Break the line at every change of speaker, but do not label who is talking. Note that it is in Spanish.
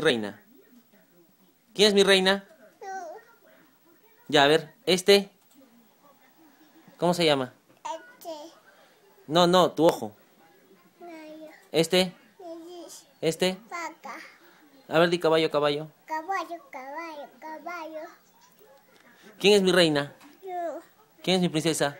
reina? ¿Quién es mi reina? Ya, a ver, este. ¿Cómo se llama?
Este.
No, no, tu ojo. Este, este.
Vaca.
A ver, di caballo, caballo.
Caballo, caballo, caballo.
¿Quién es mi reina?
Yo.
¿Quién es mi princesa?